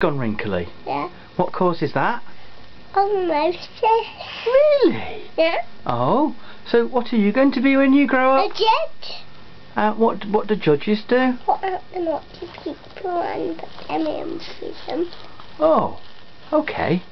gone wrinkly? Yeah. What causes that? Osmosis. Really? Yeah. Oh, so what are you going to be when you grow A up? judge. Uh, what what do judges do? What out the naughty people and put them in prison. Oh, okay.